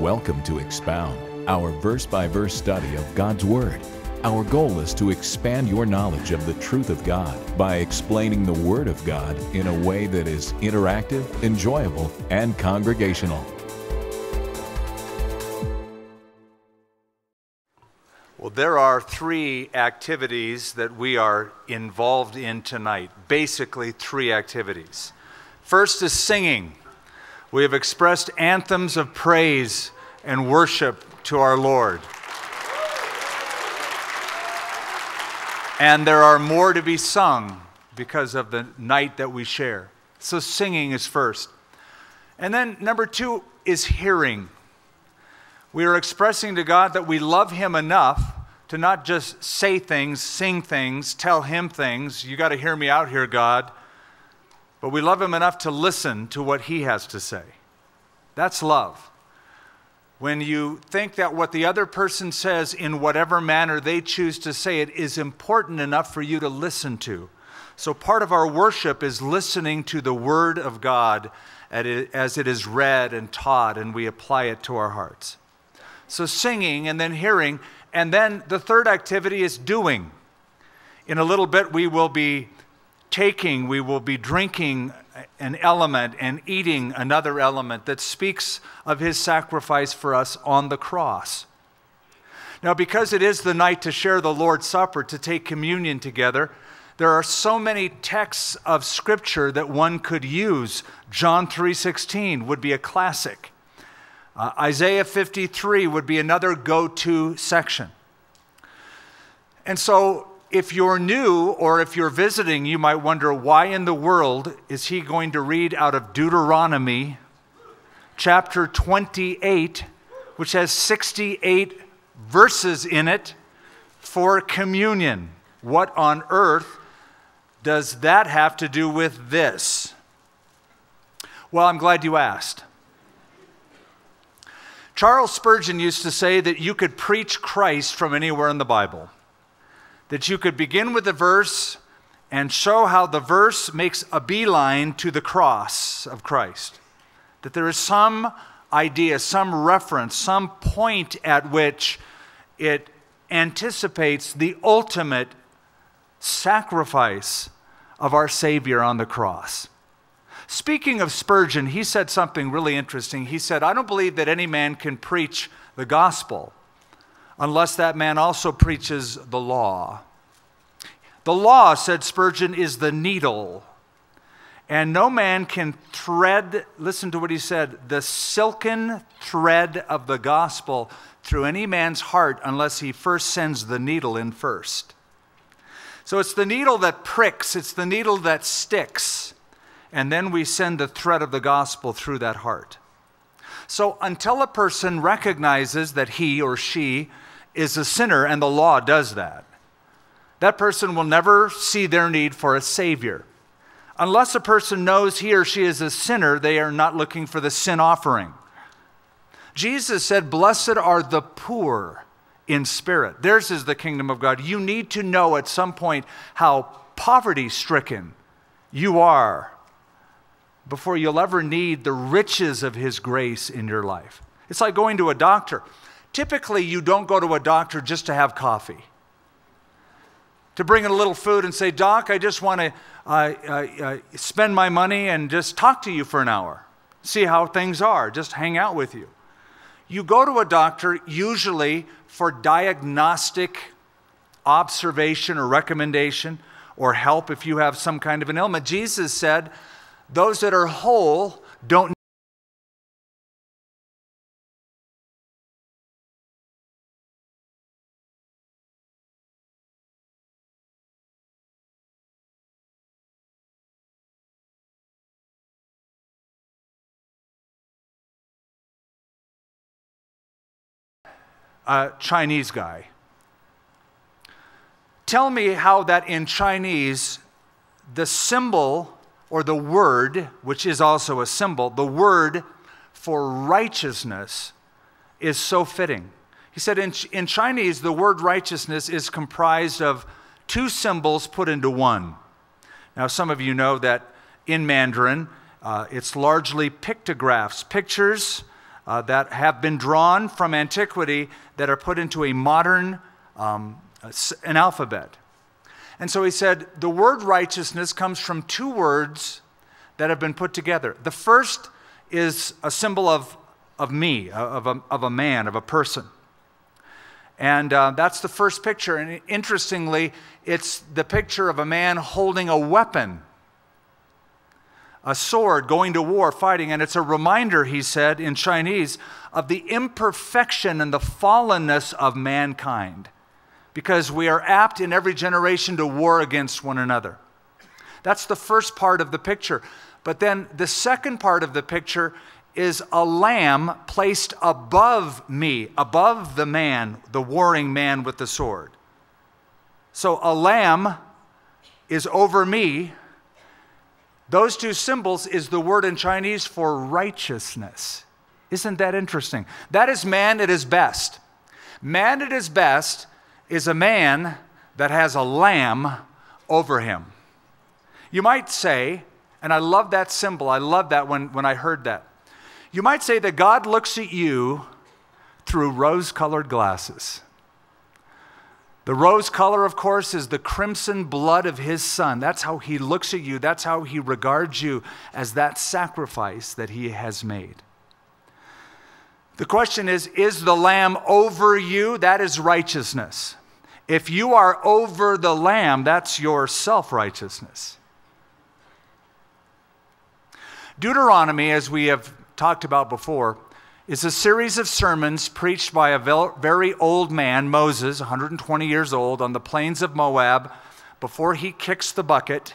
Welcome to Expound, our verse by verse study of God's Word. Our goal is to expand your knowledge of the truth of God by explaining the Word of God in a way that is interactive, enjoyable, and congregational. Well, there are three activities that we are involved in tonight. Basically, three activities. First is singing. We have expressed anthems of praise and worship to our Lord. And there are more to be sung because of the night that we share. So, singing is first. And then, number two is hearing. We are expressing to God that we love Him enough to not just say things, sing things, tell Him things. You got to hear me out here, God. But we love Him enough to listen to what He has to say. That's love. When you think that what the other person says, in whatever manner they choose to say it, is important enough for you to listen to. So, part of our worship is listening to the Word of God as it is read and taught, and we apply it to our hearts. So, singing and then hearing. And then the third activity is doing. In a little bit, we will be taking, we will be drinking an element and eating another element that speaks of his sacrifice for us on the cross. Now, because it is the night to share the Lord's Supper, to take communion together, there are so many texts of scripture that one could use. John 3:16 would be a classic. Uh, Isaiah 53 would be another go-to section. And so if you're new or if you're visiting, you might wonder why in the world is he going to read out of Deuteronomy chapter 28, which has 68 verses in it for communion? What on earth does that have to do with this? Well, I'm glad you asked. Charles Spurgeon used to say that you could preach Christ from anywhere in the Bible that you could begin with a verse and show how the verse makes a beeline to the cross of Christ. That there is some idea, some reference, some point at which it anticipates the ultimate sacrifice of our Savior on the cross. Speaking of Spurgeon, he said something really interesting. He said, I don't believe that any man can preach the gospel unless that man also preaches the law. The law, said Spurgeon, is the needle. And no man can thread, listen to what he said, the silken thread of the gospel through any man's heart unless he first sends the needle in first. So it's the needle that pricks, it's the needle that sticks, and then we send the thread of the gospel through that heart. So until a person recognizes that he or she is a sinner, and the law does that. That person will never see their need for a Savior. Unless a person knows he or she is a sinner, they are not looking for the sin offering. Jesus said, Blessed are the poor in spirit. Theirs is the kingdom of God. You need to know at some point how poverty stricken you are before you'll ever need the riches of His grace in your life. It's like going to a doctor. Typically, you don't go to a doctor just to have coffee. To bring in a little food and say, Doc, I just want to uh, uh, spend my money and just talk to you for an hour, see how things are, just hang out with you. You go to a doctor usually for diagnostic observation or recommendation or help if you have some kind of an ailment. Jesus said, Those that are whole don't a Chinese guy. Tell me how that in Chinese, the symbol or the word, which is also a symbol, the word for righteousness is so fitting. He said in, in Chinese, the word righteousness is comprised of two symbols put into one. Now, some of you know that in Mandarin, uh, it's largely pictographs, pictures uh, that have been drawn from antiquity that are put into a modern um, an alphabet. And so he said the word righteousness comes from two words that have been put together. The first is a symbol of, of me, of a, of a man, of a person. And uh, that's the first picture. And interestingly, it's the picture of a man holding a weapon, a sword, going to war, fighting. And it's a reminder, he said in Chinese, of the imperfection and the fallenness of mankind. Because we are apt in every generation to war against one another. That's the first part of the picture. But then the second part of the picture is a lamb placed above me, above the man, the warring man with the sword. So a lamb is over me. Those two symbols is the word in Chinese for righteousness. Isn't that interesting? That is man at his best. Man at his best is a man that has a lamb over him. You might say, and I love that symbol. I love that when, when I heard that. You might say that God looks at you through rose colored glasses. The rose color, of course, is the crimson blood of his son. That's how he looks at you. That's how he regards you as that sacrifice that he has made. The question is Is the lamb over you? That is righteousness. If you are over the lamb, that's your self righteousness. Deuteronomy, as we have talked about before, is a series of sermons preached by a very old man, Moses, 120 years old, on the plains of Moab before he kicks the bucket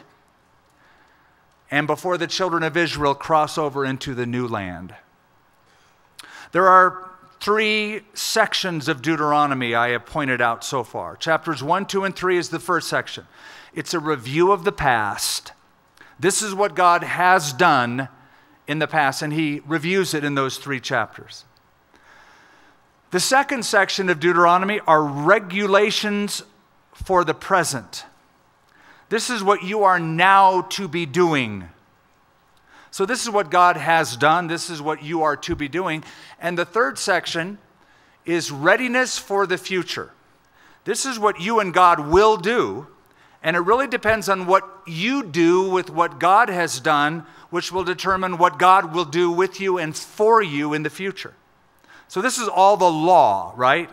and before the children of Israel cross over into the new land. There are three sections of Deuteronomy I have pointed out so far. Chapters 1, 2, and 3 is the first section. It's a review of the past this is what God has done in the past, and he reviews it in those three chapters. The second section of Deuteronomy are regulations for the present. This is what you are now to be doing. So, this is what God has done. This is what you are to be doing. And the third section is readiness for the future. This is what you and God will do and it really depends on what you do with what God has done, which will determine what God will do with you and for you in the future. So, this is all the law, right?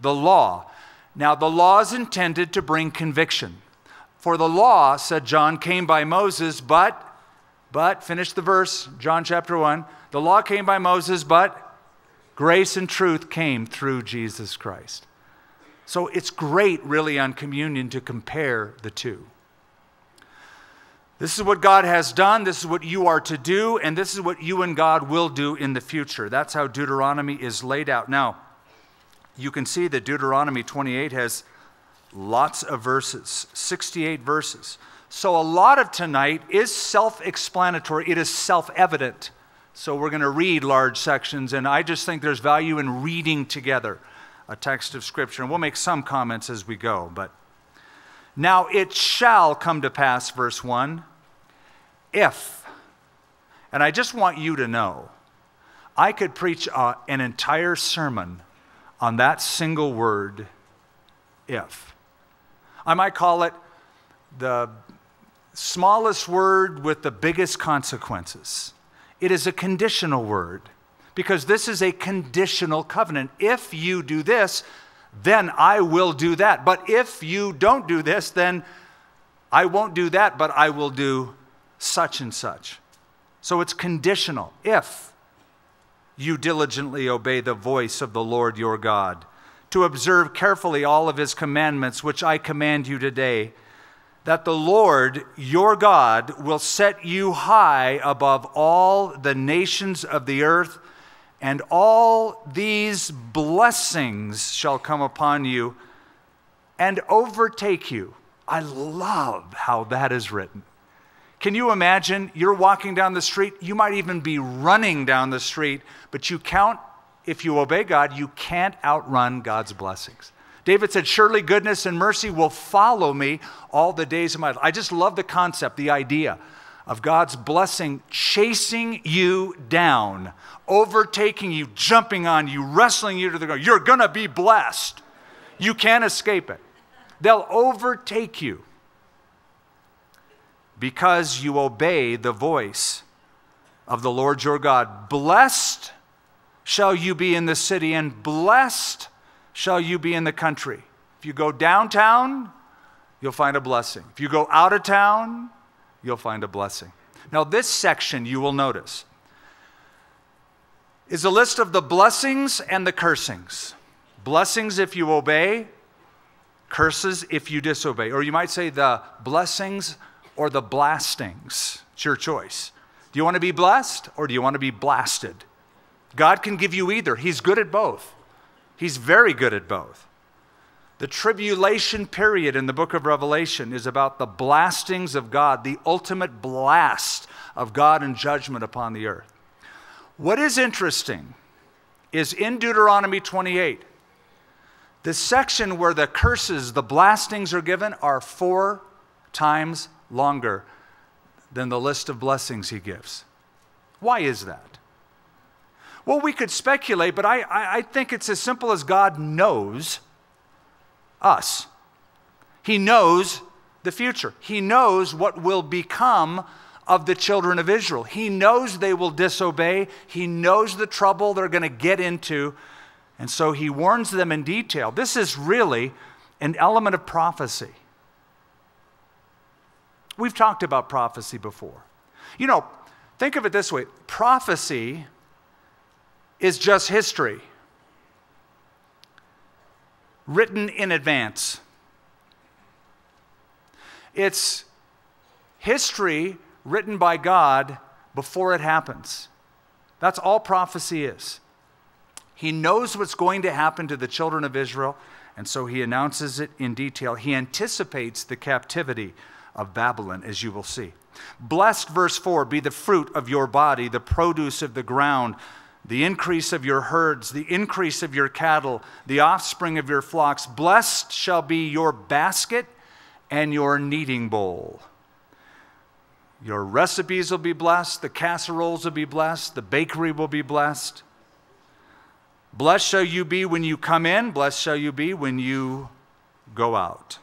The law. Now, the law is intended to bring conviction. For the law, said John, came by Moses, but, but, finish the verse, John chapter 1. The law came by Moses, but grace and truth came through Jesus Christ. So it's great, really, on communion to compare the two. This is what God has done, this is what you are to do, and this is what you and God will do in the future. That's how Deuteronomy is laid out. Now, you can see that Deuteronomy 28 has lots of verses, 68 verses. So a lot of tonight is self explanatory, it is self evident. So we're going to read large sections, and I just think there's value in reading together a text of Scripture. And we'll make some comments as we go. But now it shall come to pass, verse 1, if, and I just want you to know, I could preach uh, an entire sermon on that single word, if. I might call it the smallest word with the biggest consequences. It is a conditional word because this is a conditional covenant. If you do this, then I will do that. But if you don't do this, then I won't do that, but I will do such and such. So it's conditional. If you diligently obey the voice of the Lord your God, to observe carefully all of his commandments, which I command you today, that the Lord your God will set you high above all the nations of the earth and all these blessings shall come upon you and overtake you. I love how that is written. Can you imagine? You're walking down the street, you might even be running down the street, but you count, if you obey God, you can't outrun God's blessings. David said, Surely goodness and mercy will follow me all the days of my life. I just love the concept, the idea of God's blessing chasing you down, overtaking you, jumping on you, wrestling you to the ground. You're going to be blessed. You can't escape it. They'll overtake you because you obey the voice of the Lord your God. Blessed shall you be in the city, and blessed shall you be in the country. If you go downtown, you'll find a blessing. If you go out of town, you'll find a blessing. Now, this section you will notice is a list of the blessings and the cursings. Blessings if you obey, curses if you disobey. Or you might say the blessings or the blastings. It's your choice. Do you want to be blessed or do you want to be blasted? God can give you either. He's good at both. He's very good at both. The tribulation period in the book of Revelation is about the blastings of God, the ultimate blast of God and judgment upon the earth. What is interesting is in Deuteronomy 28, the section where the curses, the blastings are given, are four times longer than the list of blessings he gives. Why is that? Well, we could speculate, but I, I, I think it's as simple as God knows us. He knows the future. He knows what will become of the children of Israel. He knows they will disobey. He knows the trouble they're going to get into. And so he warns them in detail. This is really an element of prophecy. We've talked about prophecy before. You know, think of it this way prophecy is just history written in advance. It's history written by God before it happens. That's all prophecy is. He knows what's going to happen to the children of Israel, and so he announces it in detail. He anticipates the captivity of Babylon, as you will see. Blessed, verse 4, be the fruit of your body, the produce of the ground the increase of your herds, the increase of your cattle, the offspring of your flocks. Blessed shall be your basket and your kneading bowl. Your recipes will be blessed, the casseroles will be blessed, the bakery will be blessed. Blessed shall you be when you come in, blessed shall you be when you go out.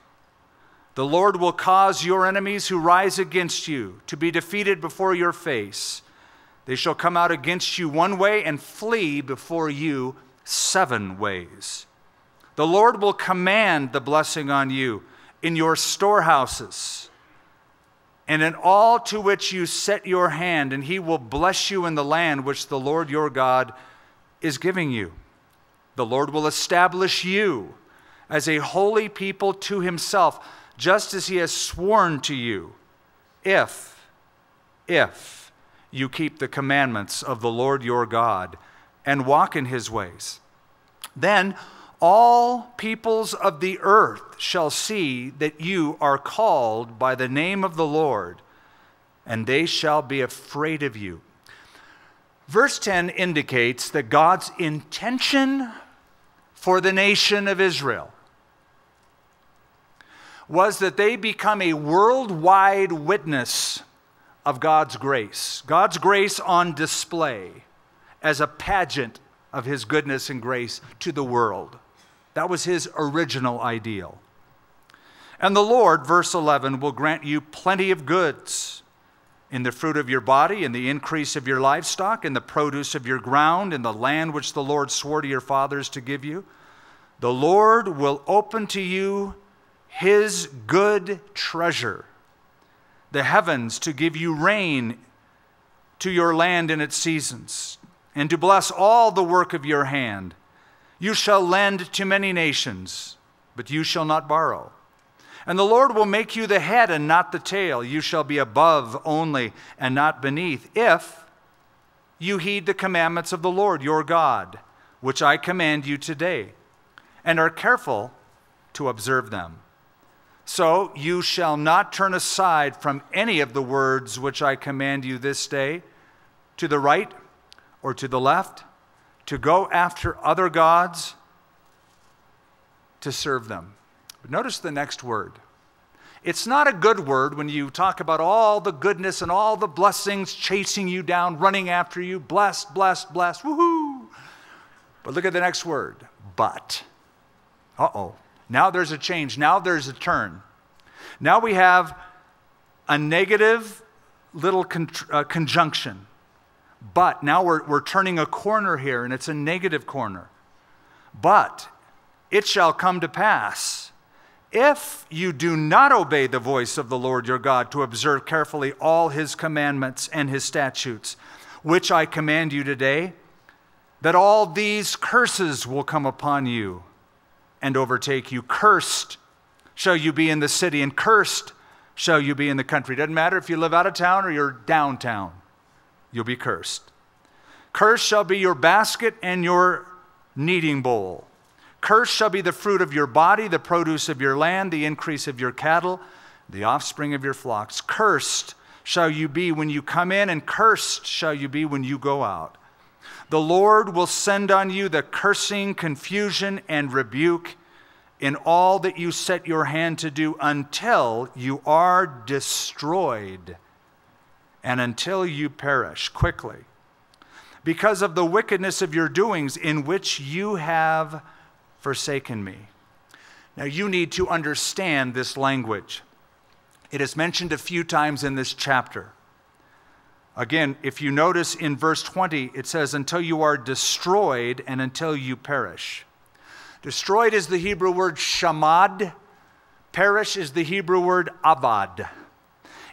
The Lord will cause your enemies who rise against you to be defeated before your face. They shall come out against you one way and flee before you seven ways. The Lord will command the blessing on you in your storehouses and in all to which you set your hand, and he will bless you in the land which the Lord your God is giving you. The Lord will establish you as a holy people to himself, just as he has sworn to you, if, if, you keep the commandments of the Lord your God and walk in his ways. Then all peoples of the earth shall see that you are called by the name of the Lord, and they shall be afraid of you. Verse 10 indicates that God's intention for the nation of Israel was that they become a worldwide witness of God's grace. God's grace on display as a pageant of His goodness and grace to the world. That was His original ideal. And the Lord, verse 11, will grant you plenty of goods in the fruit of your body, in the increase of your livestock, in the produce of your ground, in the land which the Lord swore to your fathers to give you. The Lord will open to you his good treasure the heavens to give you rain to your land in its seasons, and to bless all the work of your hand. You shall lend to many nations, but you shall not borrow. And the Lord will make you the head and not the tail. You shall be above only and not beneath, if you heed the commandments of the Lord your God, which I command you today, and are careful to observe them. So you shall not turn aside from any of the words which I command you this day, to the right or to the left, to go after other gods, to serve them. But notice the next word. It's not a good word when you talk about all the goodness and all the blessings chasing you down, running after you, blessed, blessed, blessed, woohoo. But look at the next word, but. Uh oh. Now there's a change. Now there's a turn. Now we have a negative little con- uh, conjunction. But now we're, we're turning a corner here, and it's a negative corner. But it shall come to pass if you do not obey the voice of the Lord your God to observe carefully all his commandments and his statutes, which I command you today, that all these curses will come upon you and overtake you. Cursed shall you be in the city, and cursed shall you be in the country. Doesn't matter if you live out of town or you're downtown, you'll be cursed. Cursed shall be your basket and your kneading bowl. Cursed shall be the fruit of your body, the produce of your land, the increase of your cattle, the offspring of your flocks. Cursed shall you be when you come in, and cursed shall you be when you go out. The Lord will send on you the cursing, confusion, and rebuke in all that you set your hand to do until you are destroyed and until you perish quickly because of the wickedness of your doings in which you have forsaken me. Now, you need to understand this language. It is mentioned a few times in this chapter. Again, if you notice in verse 20, it says, until you are destroyed and until you perish. Destroyed is the Hebrew word shamad, perish is the Hebrew word avad.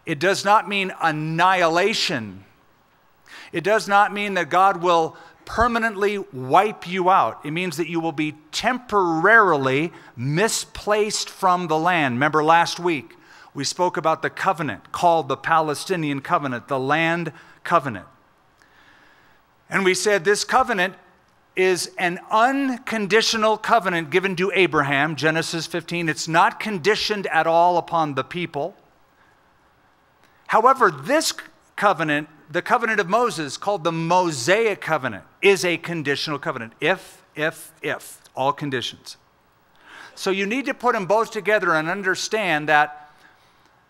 It does not mean annihilation. It does not mean that God will permanently wipe you out. It means that you will be temporarily misplaced from the land. Remember last week, we spoke about the covenant called the Palestinian covenant, the land covenant. And we said this covenant is an unconditional covenant given to Abraham, Genesis 15. It's not conditioned at all upon the people. However, this covenant the covenant of Moses, called the Mosaic covenant, is a conditional covenant. If, if, if, all conditions. So you need to put them both together and understand that,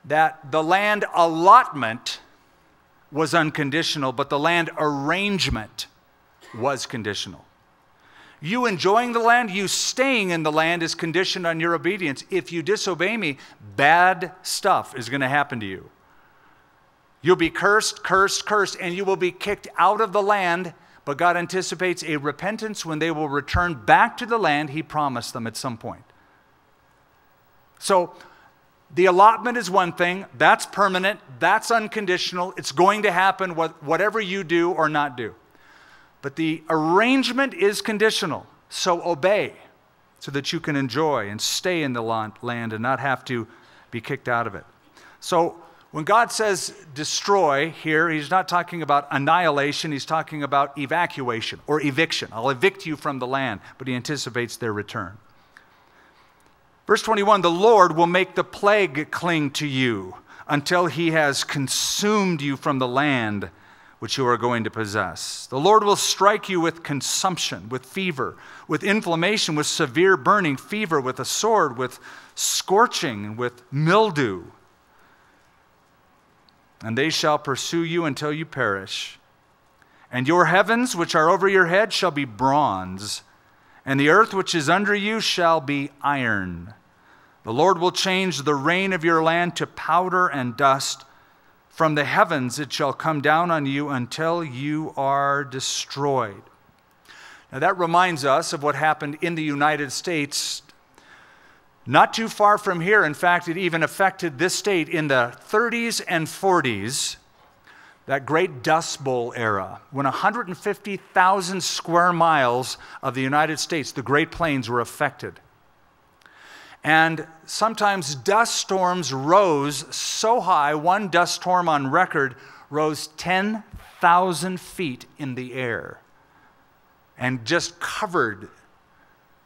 that the land allotment was unconditional, but the land arrangement was conditional. You enjoying the land, you staying in the land is conditioned on your obedience. If you disobey me, bad stuff is going to happen to you. You'll be cursed, cursed, cursed, and you will be kicked out of the land. But God anticipates a repentance when they will return back to the land He promised them at some point. So, the allotment is one thing, that's permanent, that's unconditional, it's going to happen whatever you do or not do. But the arrangement is conditional, so obey so that you can enjoy and stay in the land and not have to be kicked out of it. So, when God says destroy here, he's not talking about annihilation, he's talking about evacuation or eviction. I'll evict you from the land, but he anticipates their return. Verse 21 The Lord will make the plague cling to you until he has consumed you from the land which you are going to possess. The Lord will strike you with consumption, with fever, with inflammation, with severe burning, fever, with a sword, with scorching, with mildew and they shall pursue you until you perish. And your heavens, which are over your head, shall be bronze, and the earth which is under you shall be iron. The Lord will change the rain of your land to powder and dust. From the heavens it shall come down on you until you are destroyed. Now, that reminds us of what happened in the United States not too far from here, in fact, it even affected this state in the 30s and 40s, that great Dust Bowl era, when 150,000 square miles of the United States, the Great Plains, were affected. And sometimes dust storms rose so high, one dust storm on record rose 10,000 feet in the air and just covered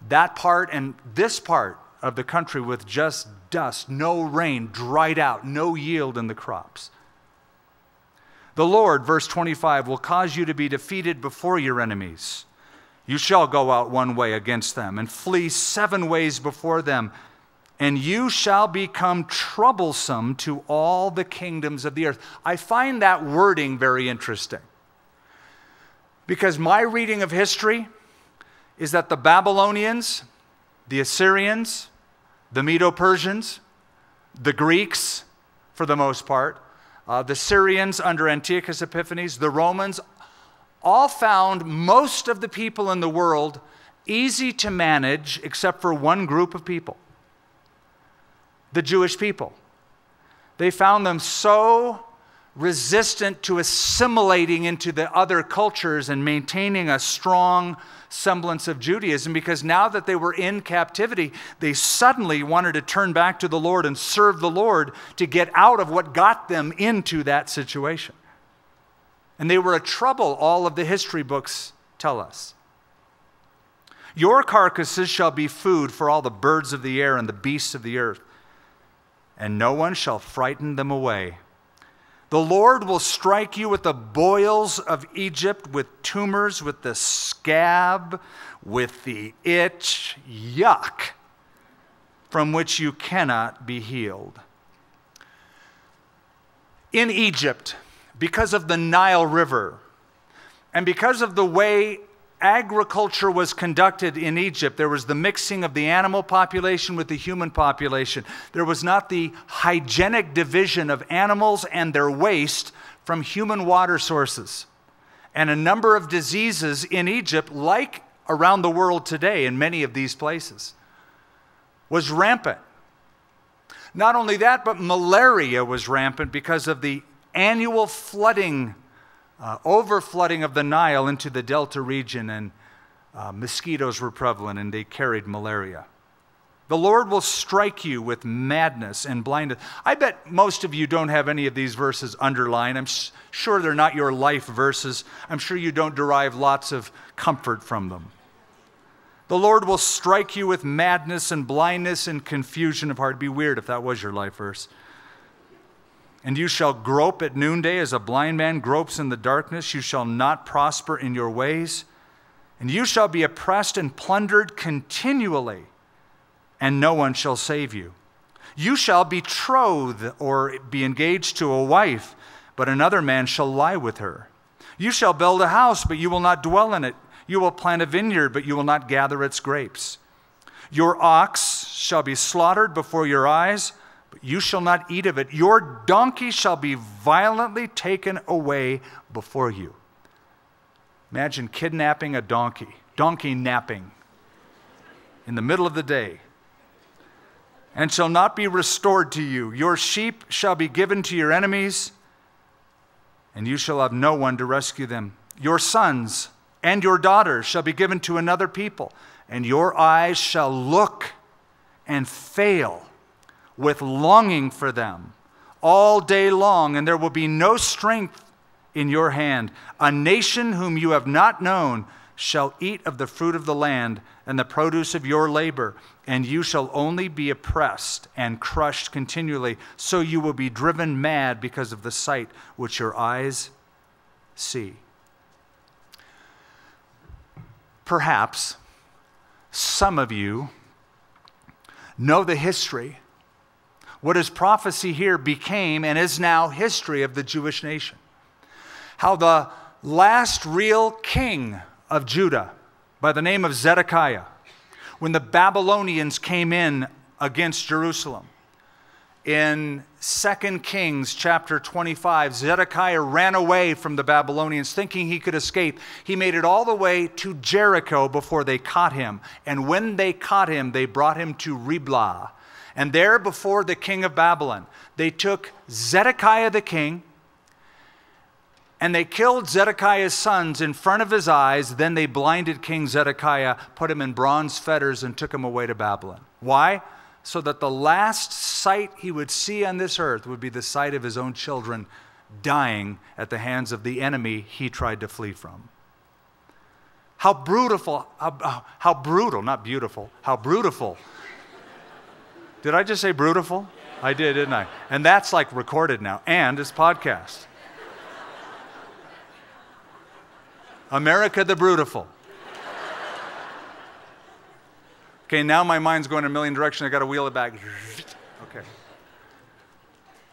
that part and this part of the country with just dust, no rain, dried out, no yield in the crops. The Lord, verse 25, will cause you to be defeated before your enemies. You shall go out one way against them and flee seven ways before them, and you shall become troublesome to all the kingdoms of the earth. I find that wording very interesting because my reading of history is that the Babylonians, the Assyrians, the Medo Persians, the Greeks, for the most part, uh, the Syrians under Antiochus Epiphanes, the Romans, all found most of the people in the world easy to manage except for one group of people the Jewish people. They found them so resistant to assimilating into the other cultures and maintaining a strong semblance of Judaism because now that they were in captivity, they suddenly wanted to turn back to the Lord and serve the Lord to get out of what got them into that situation. And they were a trouble, all of the history books tell us. Your carcasses shall be food for all the birds of the air and the beasts of the earth and no one shall frighten them away. The Lord will strike you with the boils of Egypt, with tumors, with the scab, with the itch, yuck, from which you cannot be healed. In Egypt, because of the Nile River, and because of the way agriculture was conducted in Egypt, there was the mixing of the animal population with the human population. There was not the hygienic division of animals and their waste from human water sources. And a number of diseases in Egypt, like around the world today in many of these places, was rampant. Not only that, but malaria was rampant because of the annual flooding uh, overflooding of the Nile into the Delta region, and uh, mosquitoes were prevalent and they carried malaria. The Lord will strike you with madness and blindness. I bet most of you don't have any of these verses underlined. I'm sure they're not your life verses. I'm sure you don't derive lots of comfort from them. The Lord will strike you with madness and blindness and confusion of heart. It'd be weird if that was your life verse. And you shall grope at noonday as a blind man gropes in the darkness. You shall not prosper in your ways. And you shall be oppressed and plundered continually, and no one shall save you. You shall betroth or be engaged to a wife, but another man shall lie with her. You shall build a house, but you will not dwell in it. You will plant a vineyard, but you will not gather its grapes. Your ox shall be slaughtered before your eyes you shall not eat of it. Your donkey shall be violently taken away before you. Imagine kidnapping a donkey, donkey napping in the middle of the day, and shall not be restored to you. Your sheep shall be given to your enemies, and you shall have no one to rescue them. Your sons and your daughters shall be given to another people, and your eyes shall look and fail with longing for them all day long, and there will be no strength in your hand. A nation whom you have not known shall eat of the fruit of the land and the produce of your labor, and you shall only be oppressed and crushed continually. So you will be driven mad because of the sight which your eyes see. Perhaps some of you know the history what is prophecy here became and is now history of the Jewish nation. How the last real king of Judah, by the name of Zedekiah, when the Babylonians came in against Jerusalem, in 2 Kings chapter 25, Zedekiah ran away from the Babylonians thinking he could escape. He made it all the way to Jericho before they caught him. And when they caught him, they brought him to Riblah and there before the king of Babylon, they took Zedekiah the king and they killed Zedekiah's sons in front of his eyes. Then they blinded King Zedekiah, put him in bronze fetters, and took him away to Babylon. Why? So that the last sight he would see on this earth would be the sight of his own children dying at the hands of the enemy he tried to flee from. How brutal, how, how brutal, not beautiful, how brutal did I just say brutal? I did, didn't I? And that's like recorded now, and it's podcast. America the Brutiful. Okay, now my mind's going a million directions. I got to wheel it back. Okay.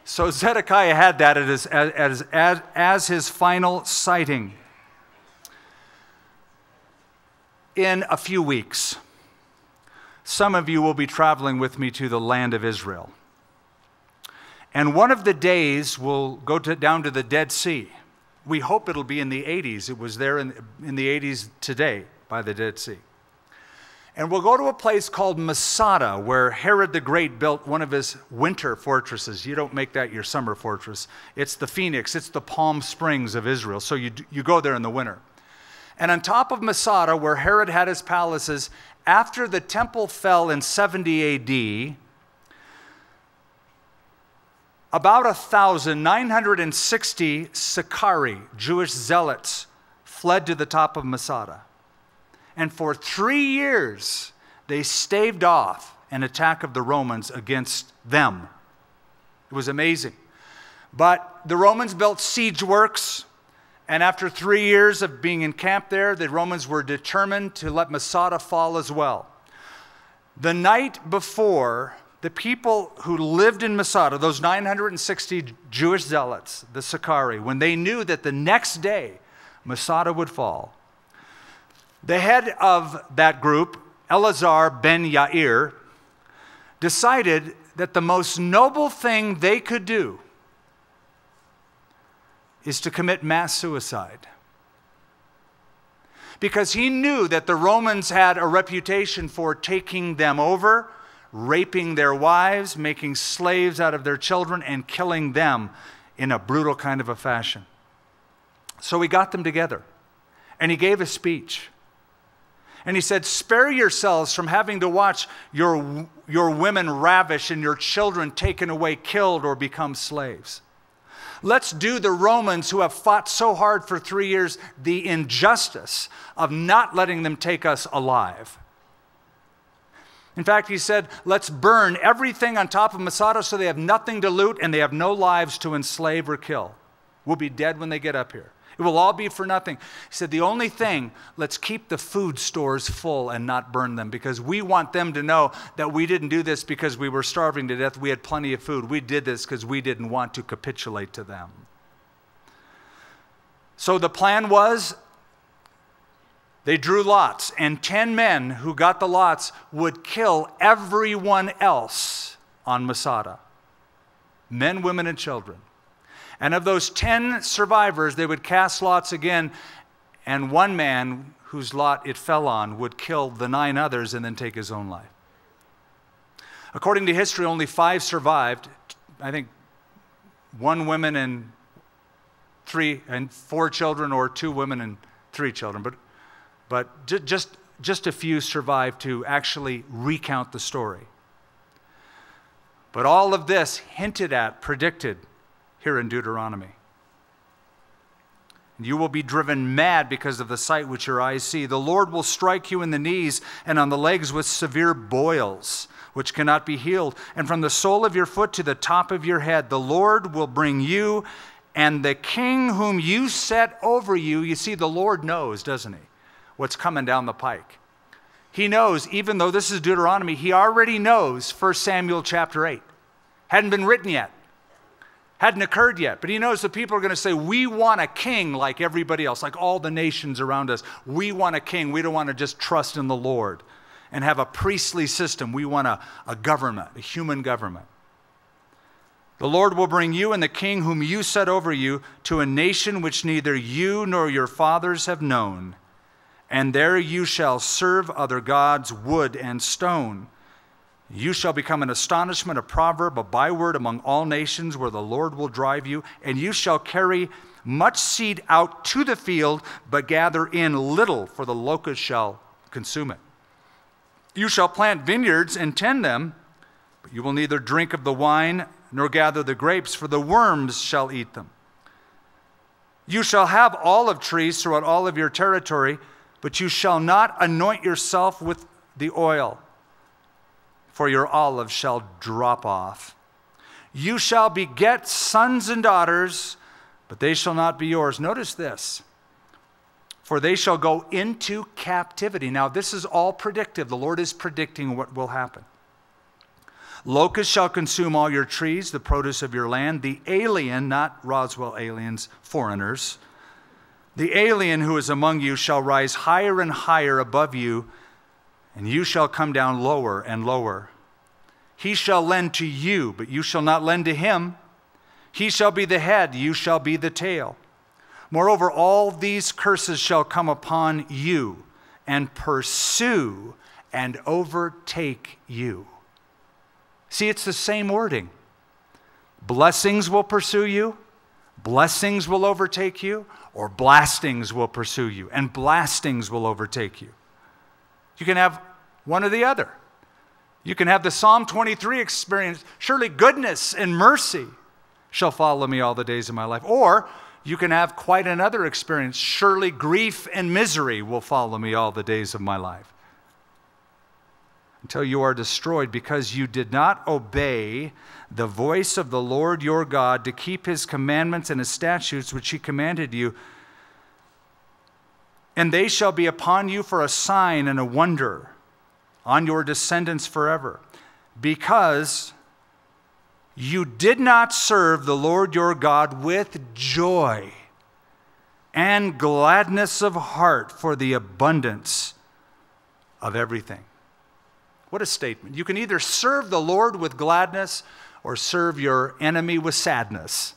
So Zedekiah had that as, as, as, as his final sighting. In a few weeks, some of you will be traveling with me to the land of Israel. And one of the days we'll go to, down to the Dead Sea. We hope it'll be in the 80s. It was there in, in the 80s today by the Dead Sea. And we'll go to a place called Masada, where Herod the Great built one of his winter fortresses. You don't make that your summer fortress. It's the Phoenix, it's the Palm Springs of Israel. So you, you go there in the winter. And on top of Masada, where Herod had his palaces, after the temple fell in 70 AD, about 1,960 Sicarii, Jewish zealots, fled to the top of Masada. And for three years, they staved off an attack of the Romans against them. It was amazing. But the Romans built siege works, and after three years of being encamped there, the Romans were determined to let Masada fall as well. The night before, the people who lived in Masada, those 960 Jewish zealots, the Sicarii, when they knew that the next day Masada would fall, the head of that group, Elazar ben Yair, decided that the most noble thing they could do is to commit mass suicide. Because he knew that the Romans had a reputation for taking them over, raping their wives, making slaves out of their children, and killing them in a brutal kind of a fashion. So he got them together and he gave a speech. And he said, Spare yourselves from having to watch your, your women ravished and your children taken away, killed, or become slaves. Let's do the Romans who have fought so hard for three years the injustice of not letting them take us alive. In fact, he said, let's burn everything on top of Masada so they have nothing to loot and they have no lives to enslave or kill. We'll be dead when they get up here. It will all be for nothing. He said, The only thing, let's keep the food stores full and not burn them because we want them to know that we didn't do this because we were starving to death. We had plenty of food. We did this because we didn't want to capitulate to them. So the plan was they drew lots, and 10 men who got the lots would kill everyone else on Masada men, women, and children. And of those 10 survivors, they would cast lots again, and one man whose lot it fell on would kill the nine others and then take his own life. According to history, only five survived. I think one woman and three and four children, or two women and three children. But, but just, just a few survived to actually recount the story. But all of this hinted at, predicted here in Deuteronomy. You will be driven mad because of the sight which your eyes see. The Lord will strike you in the knees and on the legs with severe boils, which cannot be healed. And from the sole of your foot to the top of your head, the Lord will bring you and the king whom you set over you. You see, the Lord knows, doesn't he, what's coming down the pike. He knows, even though this is Deuteronomy, he already knows 1 Samuel chapter 8. Hadn't been written yet hadn't occurred yet. But he knows the people are going to say, We want a king like everybody else, like all the nations around us. We want a king. We don't want to just trust in the Lord and have a priestly system. We want a, a government, a human government. The Lord will bring you and the king whom you set over you to a nation which neither you nor your fathers have known. And there you shall serve other gods, wood and stone you shall become an astonishment, a proverb, a byword among all nations where the Lord will drive you, and you shall carry much seed out to the field, but gather in little, for the locust shall consume it. You shall plant vineyards and tend them, but you will neither drink of the wine nor gather the grapes, for the worms shall eat them. You shall have olive trees throughout all of your territory, but you shall not anoint yourself with the oil for your olive shall drop off. You shall beget sons and daughters, but they shall not be yours. Notice this for they shall go into captivity. Now, this is all predictive. The Lord is predicting what will happen. Locusts shall consume all your trees, the produce of your land. The alien, not Roswell aliens, foreigners, the alien who is among you shall rise higher and higher above you, and you shall come down lower and lower. He shall lend to you, but you shall not lend to him. He shall be the head, you shall be the tail. Moreover, all these curses shall come upon you and pursue and overtake you. See, it's the same wording. Blessings will pursue you, blessings will overtake you, or blastings will pursue you, and blastings will overtake you. You can have one or the other. You can have the Psalm 23 experience. Surely goodness and mercy shall follow me all the days of my life. Or you can have quite another experience. Surely grief and misery will follow me all the days of my life. Until you are destroyed because you did not obey the voice of the Lord your God to keep his commandments and his statutes which he commanded you. And they shall be upon you for a sign and a wonder on your descendants forever, because you did not serve the Lord your God with joy and gladness of heart for the abundance of everything. What a statement. You can either serve the Lord with gladness or serve your enemy with sadness.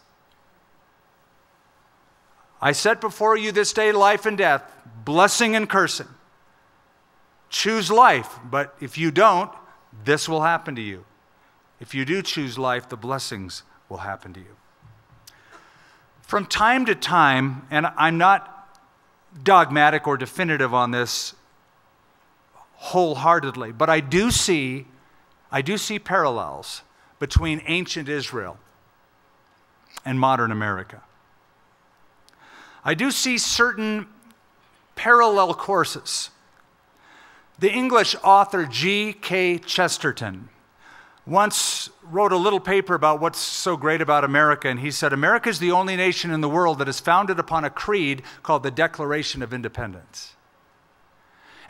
I set before you this day life and death, blessing and cursing. Choose life, but if you don't, this will happen to you. If you do choose life, the blessings will happen to you. From time to time, and I'm not dogmatic or definitive on this wholeheartedly, but I do see I do see parallels between ancient Israel and modern America. I do see certain parallel courses. The English author G.K. Chesterton once wrote a little paper about what's so great about America, and he said, America is the only nation in the world that is founded upon a creed called the Declaration of Independence.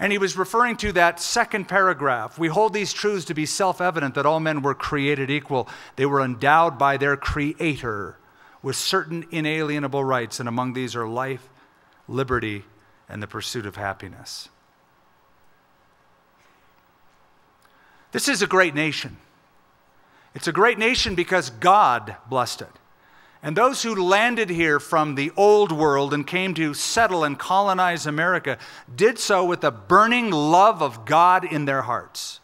And he was referring to that second paragraph. We hold these truths to be self evident that all men were created equal. They were endowed by their Creator with certain inalienable rights, and among these are life, liberty, and the pursuit of happiness. This is a great nation. It's a great nation because God blessed it. And those who landed here from the old world and came to settle and colonize America did so with a burning love of God in their hearts.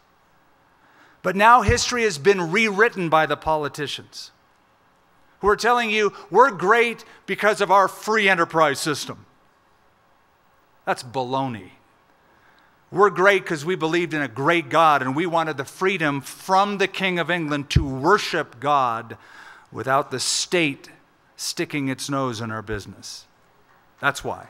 But now history has been rewritten by the politicians who are telling you we're great because of our free enterprise system. That's baloney. We're great because we believed in a great God and we wanted the freedom from the King of England to worship God without the state sticking its nose in our business. That's why.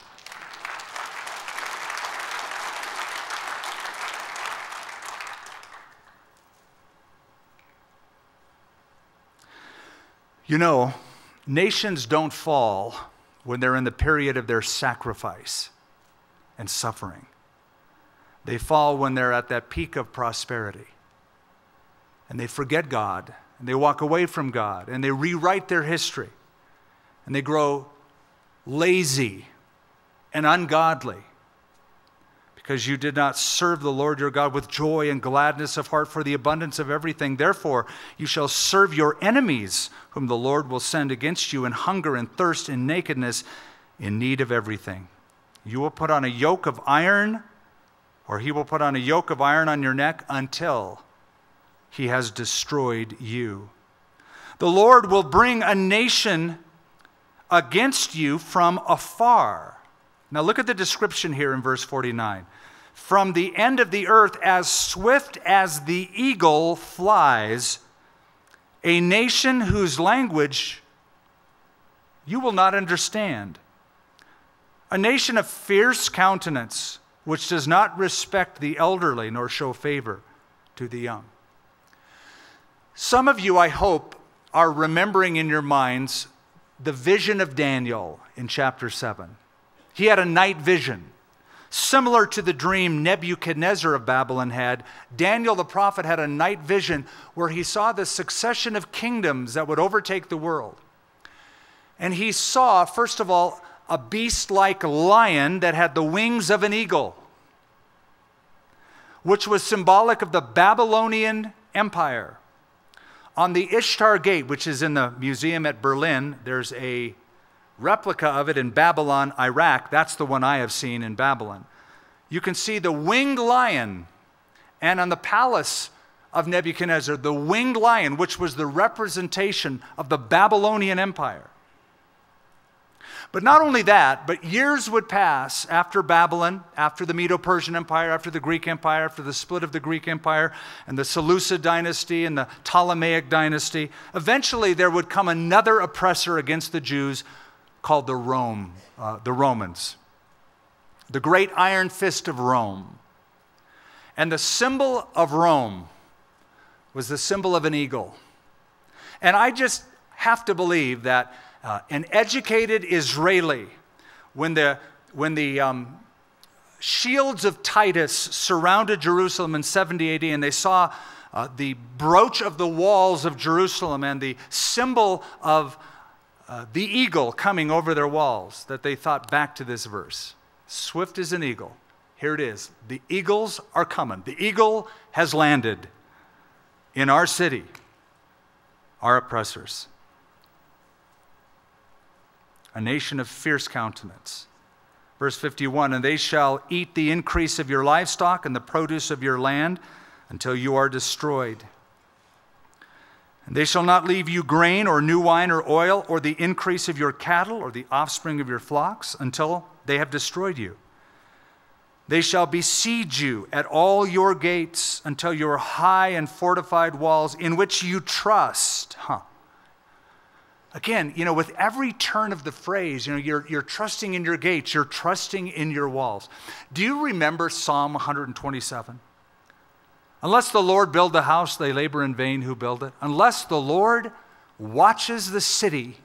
You know, nations don't fall when they're in the period of their sacrifice and suffering. They fall when they're at that peak of prosperity. And they forget God, and they walk away from God, and they rewrite their history, and they grow lazy and ungodly because you did not serve the Lord your God with joy and gladness of heart for the abundance of everything. Therefore, you shall serve your enemies, whom the Lord will send against you in hunger and thirst and nakedness, in need of everything. You will put on a yoke of iron or he will put on a yoke of iron on your neck until he has destroyed you. The Lord will bring a nation against you from afar. Now, look at the description here in verse 49. From the end of the earth, as swift as the eagle flies, a nation whose language you will not understand. A nation of fierce countenance which does not respect the elderly nor show favor to the young. Some of you, I hope, are remembering in your minds the vision of Daniel in chapter 7. He had a night vision. Similar to the dream Nebuchadnezzar of Babylon had, Daniel the prophet had a night vision where he saw the succession of kingdoms that would overtake the world. And he saw, first of all, a beast like lion that had the wings of an eagle, which was symbolic of the Babylonian Empire. On the Ishtar Gate, which is in the museum at Berlin, there's a replica of it in Babylon, Iraq. That's the one I have seen in Babylon. You can see the winged lion, and on the palace of Nebuchadnezzar, the winged lion, which was the representation of the Babylonian Empire. But not only that, but years would pass after Babylon, after the Medo Persian Empire, after the Greek Empire, after the split of the Greek Empire, and the Seleucid dynasty and the Ptolemaic dynasty. Eventually, there would come another oppressor against the Jews called the Rome, uh, the Romans, the great iron fist of Rome. And the symbol of Rome was the symbol of an eagle. And I just have to believe that uh, an educated Israeli, when the, when the um, shields of Titus surrounded Jerusalem in 70 AD and they saw uh, the brooch of the walls of Jerusalem and the symbol of uh, the eagle coming over their walls, that they thought back to this verse Swift as an eagle. Here it is. The eagles are coming. The eagle has landed in our city, our oppressors a nation of fierce countenance. Verse 51 And they shall eat the increase of your livestock and the produce of your land until you are destroyed. And they shall not leave you grain or new wine or oil or the increase of your cattle or the offspring of your flocks until they have destroyed you. They shall besiege you at all your gates until your high and fortified walls in which you trust. Huh Again, you know, with every turn of the phrase, you know, you're, you're trusting in your gates, you're trusting in your walls. Do you remember Psalm 127? Unless the Lord build the house, they labor in vain who build it. Unless the Lord watches the city,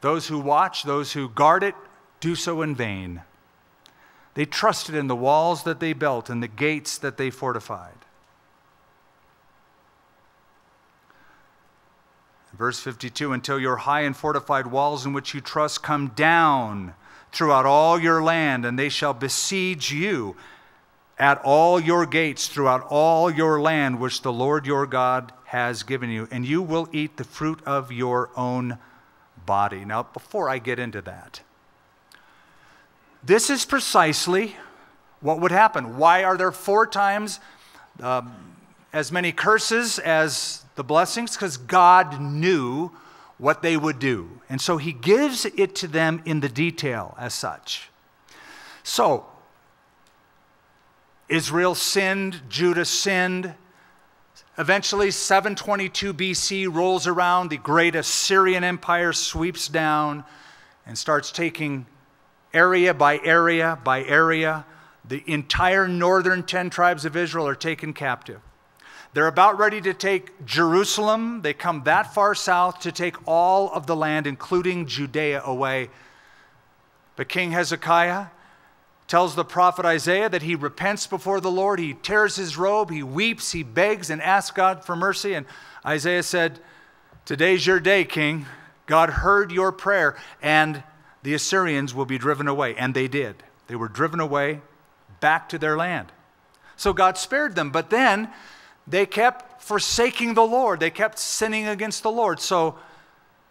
those who watch, those who guard it, do so in vain. They trusted in the walls that they built and the gates that they fortified. Verse 52 Until your high and fortified walls in which you trust come down throughout all your land, and they shall besiege you at all your gates throughout all your land, which the Lord your God has given you, and you will eat the fruit of your own body. Now, before I get into that, this is precisely what would happen. Why are there four times um, as many curses as the blessings because God knew what they would do. And so he gives it to them in the detail as such. So, Israel sinned, Judah sinned. Eventually, 722 BC rolls around, the great Assyrian Empire sweeps down and starts taking area by area by area. The entire northern 10 tribes of Israel are taken captive. They're about ready to take Jerusalem. They come that far south to take all of the land, including Judea, away. But King Hezekiah tells the prophet Isaiah that he repents before the Lord. He tears his robe, he weeps, he begs, and asks God for mercy. And Isaiah said, Today's your day, King. God heard your prayer, and the Assyrians will be driven away. And they did. They were driven away back to their land. So God spared them. But then they kept forsaking the Lord. They kept sinning against the Lord. So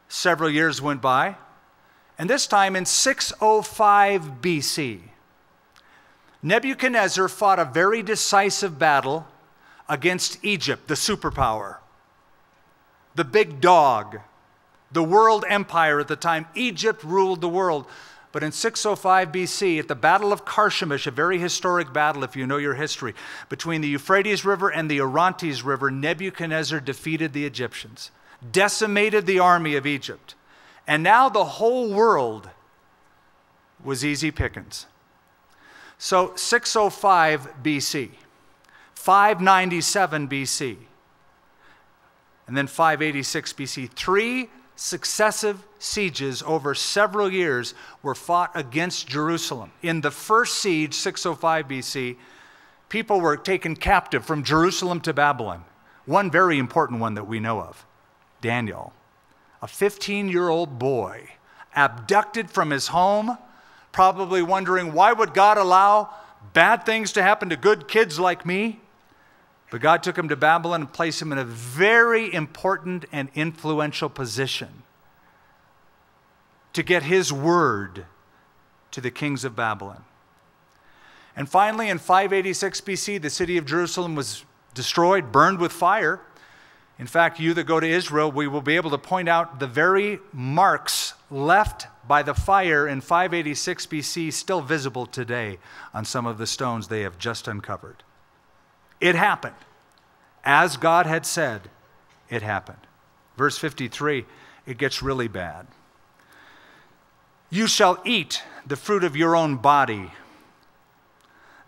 several years went by. And this time in 605 BC, Nebuchadnezzar fought a very decisive battle against Egypt, the superpower, the big dog, the world empire at the time. Egypt ruled the world. But in 605 BC, at the Battle of Carchemish, a very historic battle, if you know your history, between the Euphrates River and the Orontes River, Nebuchadnezzar defeated the Egyptians, decimated the army of Egypt. And now the whole world was easy pickings. So 605 BC, 597 BC, and then 586 BC, three successive sieges over several years were fought against Jerusalem. In the first siege, 605 BC, people were taken captive from Jerusalem to Babylon. One very important one that we know of Daniel, a 15 year old boy, abducted from his home, probably wondering why would God allow bad things to happen to good kids like me? But God took him to Babylon and placed him in a very important and influential position to get his word to the kings of Babylon. And finally, in 586 BC, the city of Jerusalem was destroyed, burned with fire. In fact, you that go to Israel, we will be able to point out the very marks left by the fire in 586 BC, still visible today on some of the stones they have just uncovered. It happened. As God had said, it happened. Verse 53, it gets really bad. You shall eat the fruit of your own body,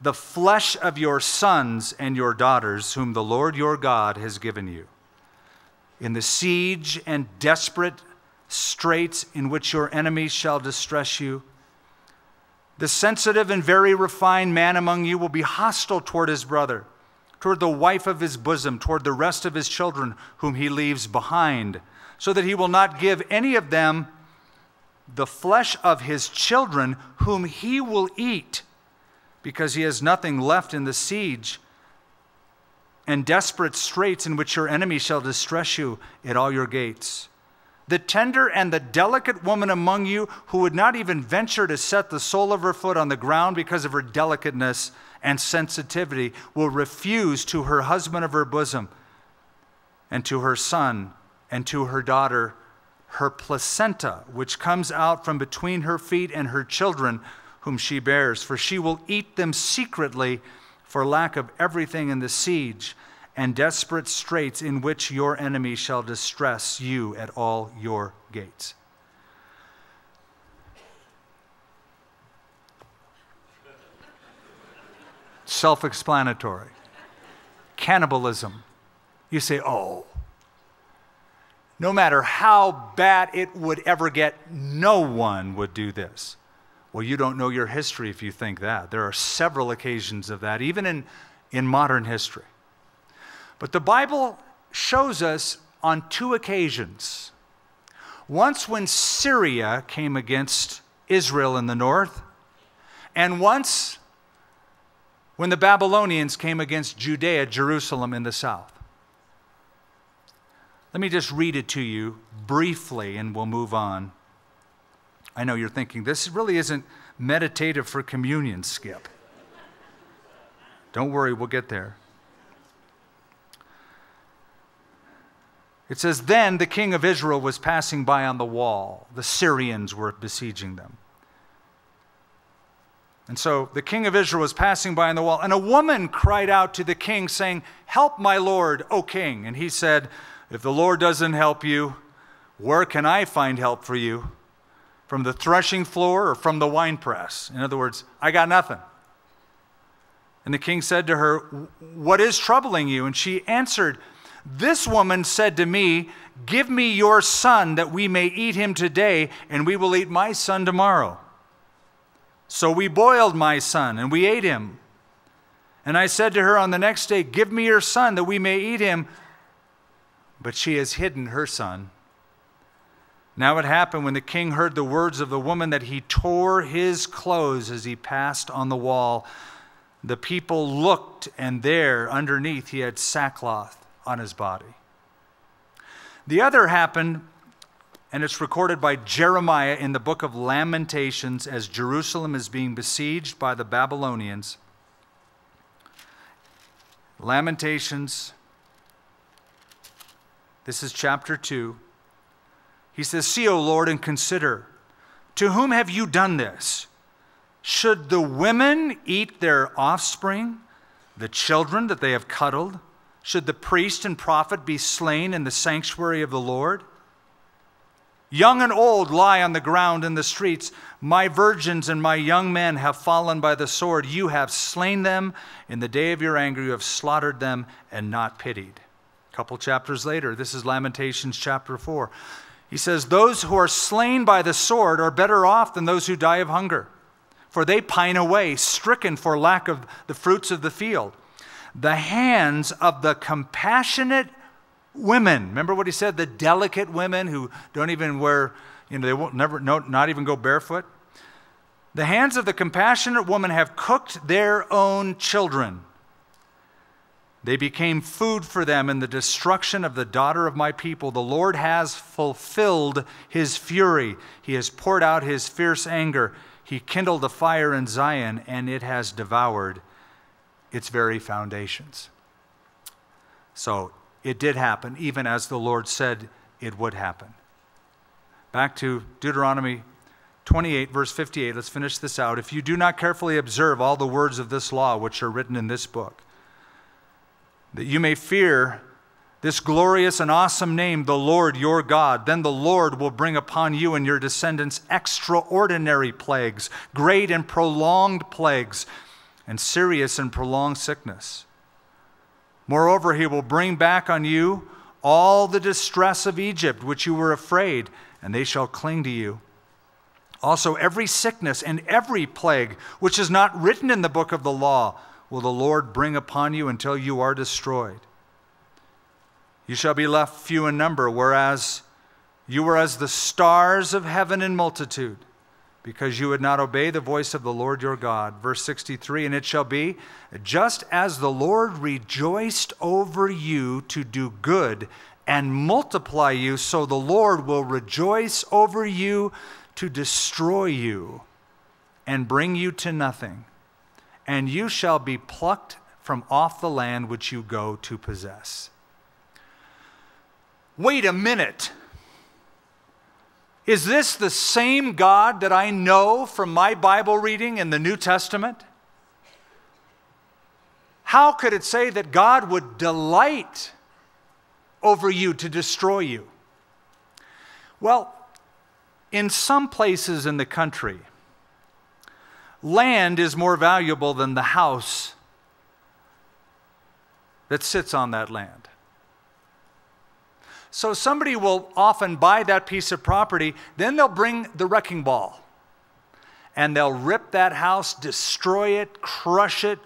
the flesh of your sons and your daughters, whom the Lord your God has given you. In the siege and desperate straits in which your enemies shall distress you, the sensitive and very refined man among you will be hostile toward his brother toward the wife of his bosom, toward the rest of his children whom he leaves behind, so that he will not give any of them the flesh of his children whom he will eat, because he has nothing left in the siege and desperate straits in which your enemy shall distress you at all your gates. The tender and the delicate woman among you who would not even venture to set the sole of her foot on the ground because of her delicateness and sensitivity will refuse to her husband of her bosom and to her son and to her daughter her placenta, which comes out from between her feet and her children whom she bears, for she will eat them secretly for lack of everything in the siege and desperate straits in which your enemy shall distress you at all your gates. Self explanatory. Cannibalism. You say, oh, no matter how bad it would ever get, no one would do this. Well, you don't know your history if you think that. There are several occasions of that, even in, in modern history. But the Bible shows us on two occasions. Once when Syria came against Israel in the north, and once when the Babylonians came against Judea, Jerusalem in the south. Let me just read it to you briefly and we'll move on. I know you're thinking, this really isn't meditative for communion, Skip. Don't worry, we'll get there. It says, Then the king of Israel was passing by on the wall. The Syrians were besieging them. And so the king of Israel was passing by on the wall, and a woman cried out to the king, saying, Help my lord, O king. And he said, If the Lord doesn't help you, where can I find help for you? From the threshing floor or from the winepress? In other words, I got nothing. And the king said to her, What is troubling you? And she answered, This woman said to me, Give me your son that we may eat him today, and we will eat my son tomorrow. So we boiled my son, and we ate him. And I said to her on the next day, Give me your son, that we may eat him. But she has hidden her son. Now it happened when the king heard the words of the woman that he tore his clothes as he passed on the wall. The people looked, and there, underneath, he had sackcloth on his body. The other happened and it's recorded by Jeremiah in the book of Lamentations as Jerusalem is being besieged by the Babylonians. Lamentations, this is chapter 2. He says, See, O Lord, and consider, to whom have you done this? Should the women eat their offspring, the children that they have cuddled? Should the priest and prophet be slain in the sanctuary of the Lord? Young and old lie on the ground in the streets. My virgins and my young men have fallen by the sword. You have slain them. In the day of your anger, you have slaughtered them and not pitied. A couple chapters later, this is Lamentations chapter 4. He says, Those who are slain by the sword are better off than those who die of hunger, for they pine away, stricken for lack of the fruits of the field. The hands of the compassionate women, remember what he said? The delicate women who don't even wear, you know, they won't never, no, not even go barefoot. The hands of the compassionate woman have cooked their own children. They became food for them in the destruction of the daughter of my people. The Lord has fulfilled his fury. He has poured out his fierce anger. He kindled a fire in Zion, and it has devoured its very foundations. So it did happen, even as the Lord said it would happen. Back to Deuteronomy 28, verse 58. Let's finish this out. If you do not carefully observe all the words of this law which are written in this book, that you may fear this glorious and awesome name, the Lord your God. Then the Lord will bring upon you and your descendants extraordinary plagues, great and prolonged plagues, and serious and prolonged sickness. Moreover, he will bring back on you all the distress of Egypt, which you were afraid, and they shall cling to you. Also, every sickness and every plague which is not written in the book of the law will the Lord bring upon you until you are destroyed. You shall be left few in number, whereas you were as the stars of heaven in multitude, because you would not obey the voice of the Lord your God. Verse 63 And it shall be, just as the Lord rejoiced over you to do good and multiply you, so the Lord will rejoice over you to destroy you and bring you to nothing and you shall be plucked from off the land which you go to possess. Wait a minute. Is this the same God that I know from my Bible reading in the New Testament? How could it say that God would delight over you to destroy you? Well, in some places in the country, land is more valuable than the house that sits on that land. So somebody will often buy that piece of property, then they'll bring the wrecking ball and they'll rip that house, destroy it, crush it.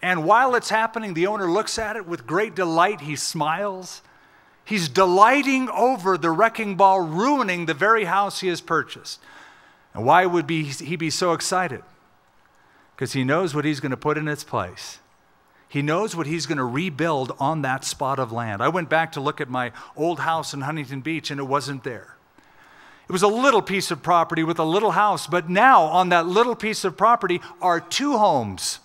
And while it's happening, the owner looks at it with great delight. He smiles. He's delighting over the wrecking ball ruining the very house he has purchased. And why would he be so excited? because he knows what he's going to put in its place. He knows what he's going to rebuild on that spot of land. I went back to look at my old house in Huntington Beach and it wasn't there. It was a little piece of property with a little house, but now on that little piece of property are two homes.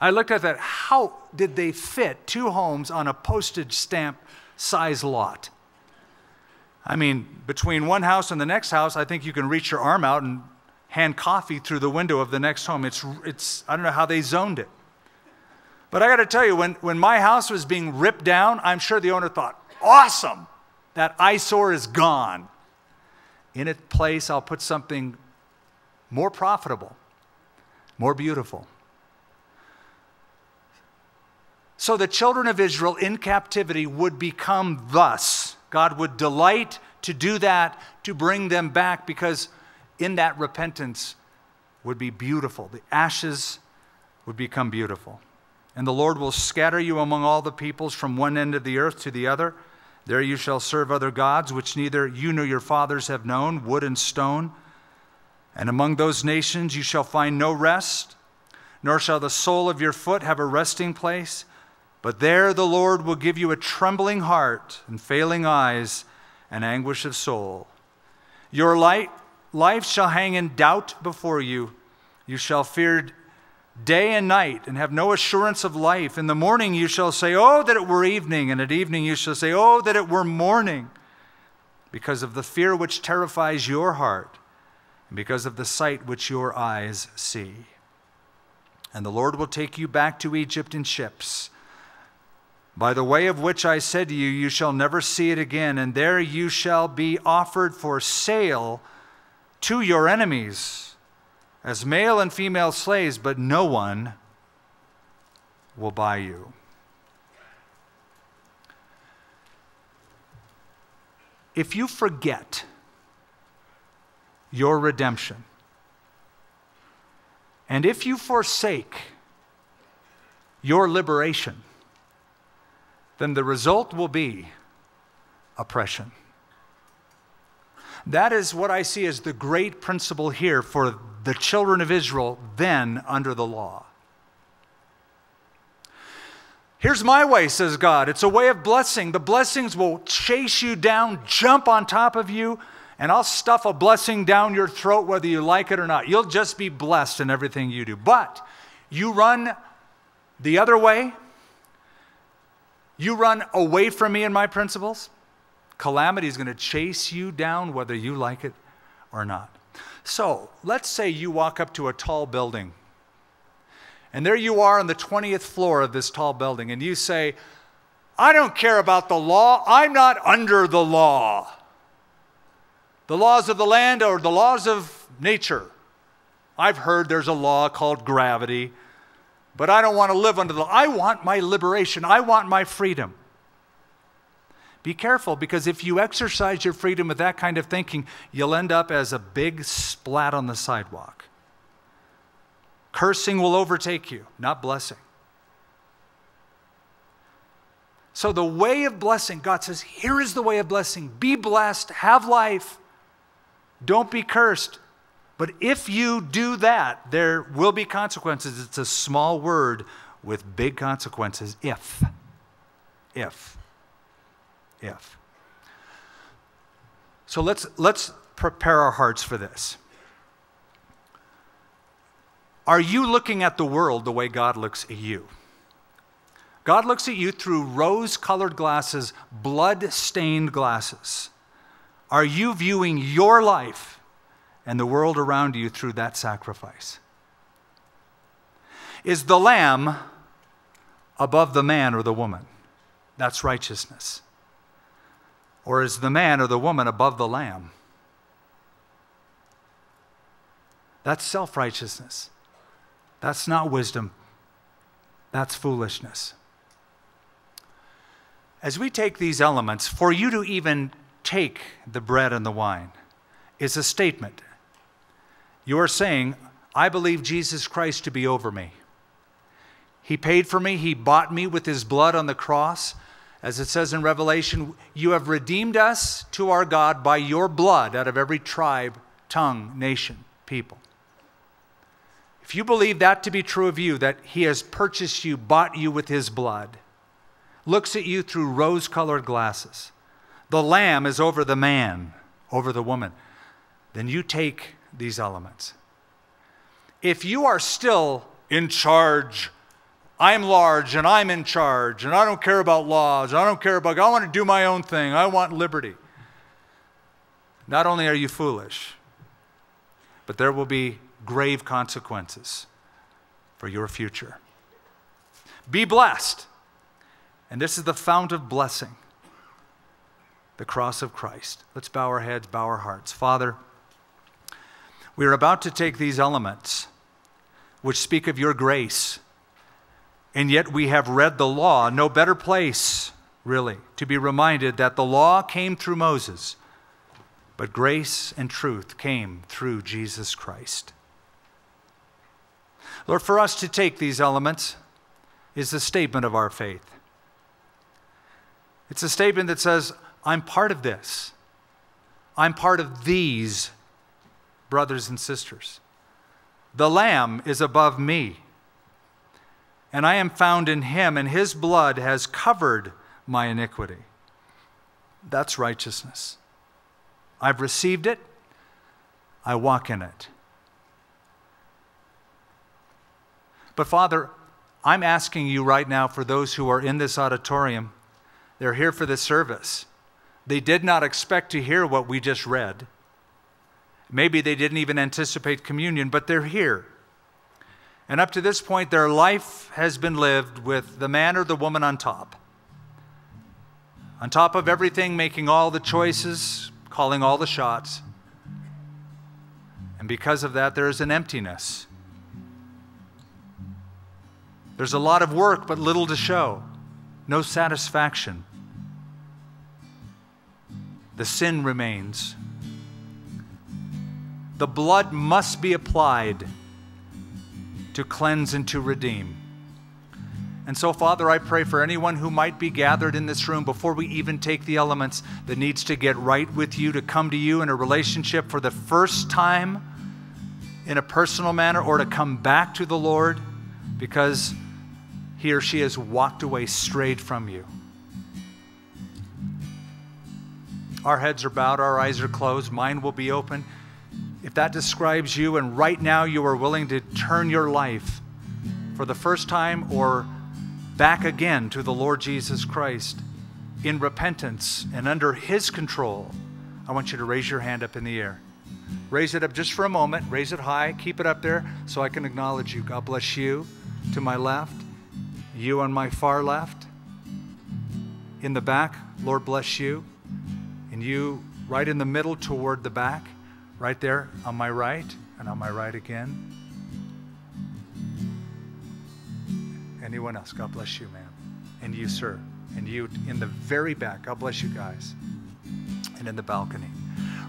I looked at that. How did they fit two homes on a postage stamp size lot? I mean, between one house and the next house, I think you can reach your arm out and hand coffee through the window of the next home. It's, it's, I don't know how they zoned it. But I got to tell you, when, when my house was being ripped down, I'm sure the owner thought, awesome, that eyesore is gone. In its place, I'll put something more profitable, more beautiful. So the children of Israel in captivity would become thus. God would delight to do that, to bring them back, because in that repentance would be beautiful. The ashes would become beautiful. And the Lord will scatter you among all the peoples from one end of the earth to the other. There you shall serve other gods, which neither you nor your fathers have known, wood and stone. And among those nations you shall find no rest, nor shall the sole of your foot have a resting place. But there the Lord will give you a trembling heart and failing eyes and anguish of soul. Your light Life shall hang in doubt before you. You shall fear day and night and have no assurance of life. In the morning you shall say, Oh, that it were evening. And at evening you shall say, Oh, that it were morning. Because of the fear which terrifies your heart, and because of the sight which your eyes see. And the Lord will take you back to Egypt in ships. By the way of which I said to you, you shall never see it again, and there you shall be offered for sale to your enemies as male and female slaves, but no one will buy you. if you forget your redemption, and if you forsake your liberation, then the result will be oppression. That is what I see as the great principle here for the children of Israel then under the law. Here's my way, says God. It's a way of blessing. The blessings will chase you down, jump on top of you, and I'll stuff a blessing down your throat whether you like it or not. You'll just be blessed in everything you do. But you run the other way, you run away from me and my principles, calamity is going to chase you down whether you like it or not. So let's say you walk up to a tall building and there you are on the 20th floor of this tall building, and you say, I don't care about the law. I'm not under the law. The laws of the land or the laws of nature. I've heard there's a law called gravity, but I don't want to live under the law. I want my liberation. I want my freedom. Be careful because if you exercise your freedom with that kind of thinking, you'll end up as a big splat on the sidewalk. Cursing will overtake you, not blessing. So, the way of blessing, God says, here is the way of blessing. Be blessed, have life, don't be cursed. But if you do that, there will be consequences. It's a small word with big consequences. If. If. If. So let's, let's prepare our hearts for this. Are you looking at the world the way God looks at you? God looks at you through rose colored glasses, blood stained glasses. Are you viewing your life and the world around you through that sacrifice? Is the lamb above the man or the woman? That's righteousness. Or is the man or the woman above the lamb? That's self righteousness. That's not wisdom, that's foolishness. As we take these elements, for you to even take the bread and the wine is a statement. You are saying, I believe Jesus Christ to be over me. He paid for me, He bought me with His blood on the cross. As it says in Revelation, you have redeemed us to our God by your blood out of every tribe, tongue, nation, people. If you believe that to be true of you, that He has purchased you, bought you with His blood, looks at you through rose colored glasses, the lamb is over the man, over the woman, then you take these elements. If you are still in charge, I'm large and I'm in charge and I don't care about laws, I don't care about, I want to do my own thing, I want liberty. Not only are you foolish, but there will be grave consequences for your future. Be blessed. And this is the fount of blessing the cross of Christ. Let's bow our heads, bow our hearts. Father, we are about to take these elements which speak of your grace, and yet we have read the law. No better place, really, to be reminded that the law came through Moses, but grace and truth came through Jesus Christ. Lord, for us to take these elements is a statement of our faith. It's a statement that says, I'm part of this. I'm part of these brothers and sisters. The Lamb is above me, and I am found in him, and his blood has covered my iniquity. That's righteousness. I've received it, I walk in it. But Father, I'm asking you right now for those who are in this auditorium, they're here for this service. They did not expect to hear what we just read. Maybe they didn't even anticipate communion, but they're here. And up to this point, their life has been lived with the man or the woman on top. On top of everything, making all the choices, calling all the shots. And because of that, there is an emptiness. There's a lot of work, but little to show. No satisfaction. The sin remains. The blood must be applied to cleanse and to redeem. And so, Father, I pray for anyone who might be gathered in this room before we even take the elements that needs to get right with you, to come to you in a relationship for the first time in a personal manner, or to come back to the Lord because he or she has walked away, strayed from you. Our heads are bowed, our eyes are closed, mine will be open. If that describes you, and right now you are willing to turn your life for the first time or back again to the Lord Jesus Christ in repentance and under His control, I want you to raise your hand up in the air. Raise it up just for a moment. Raise it high. Keep it up there so I can acknowledge you. God bless you to my left, you on my far left. In the back, Lord bless you. And you right in the middle toward the back, right there on my right, and on my right again. Anyone else? God bless you, ma'am. And you, sir. And you in the very back. God bless you guys. And in the balcony.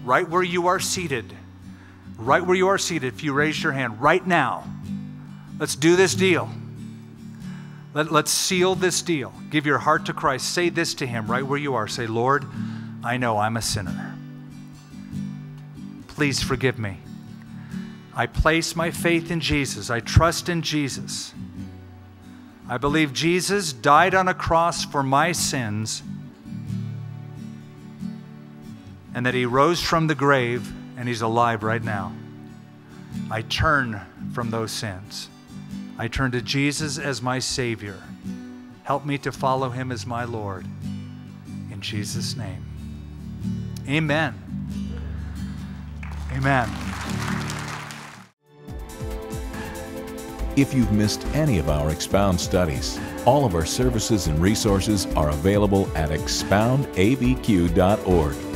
Right where you are seated. Right where you are seated, if you raise your hand right now, let's do this deal. Let, let's seal this deal. Give your heart to Christ. Say this to Him right where you are. Say, Lord, I know I'm a sinner. Please forgive me. I place my faith in Jesus. I trust in Jesus. I believe Jesus died on a cross for my sins and that he rose from the grave and he's alive right now. I turn from those sins. I turn to Jesus as my Savior. Help me to follow him as my Lord. In Jesus' name. Amen. Amen. If you've missed any of our Expound studies, all of our services and resources are available at expoundabq.org.